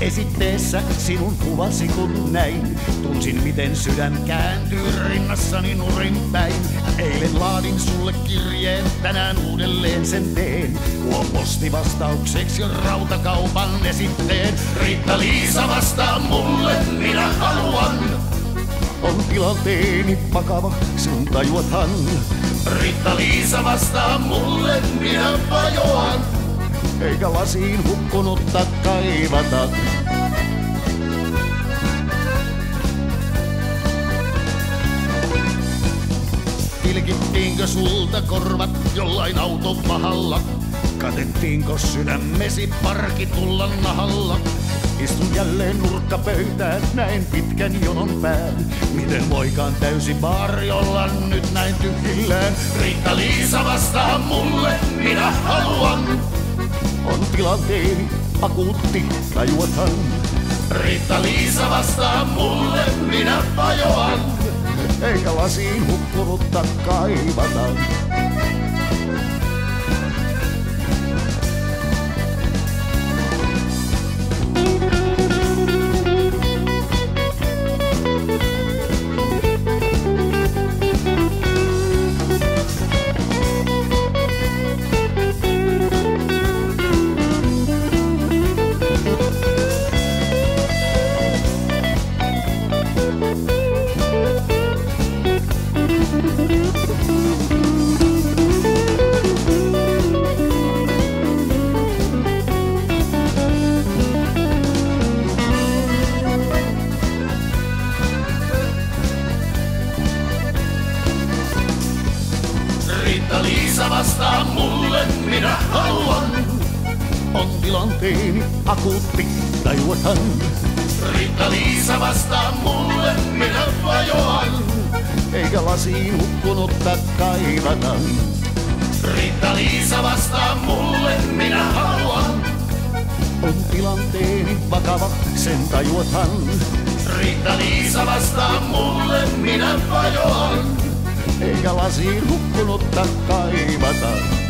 esitteessä sinun kuvasi kun näin. Tunsin miten sydän kääntyy rinnassani nurin päin. Eilen laadin sulle kirjeen, tänään uudelleen sen teen. Tuo posti vastaukseksi rautakaupan esitteen. Riitta-Liisa vastaa mulle, minä haluan. On tilanteeni vakava, sinun tajuathan. Riitta-Liisa vastaa mulle, minä vajoan. Eikä lasiin hukkunutta kaivata. Tilkittiinkö sulta korvat jollain auton pahalla? Katettiinko sydämesi parkitulla nahalla? Istun jälleen nurkkapöytään, näin pitkän jonon pään. Miten voikaan täysi baari olla nyt näin tyhjillään? Riitta-Liisa vastaa mulle, minä haluan. On tilanteeni akuutti, tajuathan. Riitta-Liisa vastaa mulle, minä vajoan. Eikä lasiin hukkunutta kaivata. Vastaa mulle, minä haluan. On tilanteeni akuutti, tajuathan. Riitta-Liisa vastaa mulle, minä vajoan. Eikä lasiin hukkunutta kaivata. Riitta-Liisa vastaa mulle, minä haluan. On tilanteeni vakava, sen tajuathan. Riitta-Liisa vastaa mulle, minä vajoan takaisin hukkunutta kaivata.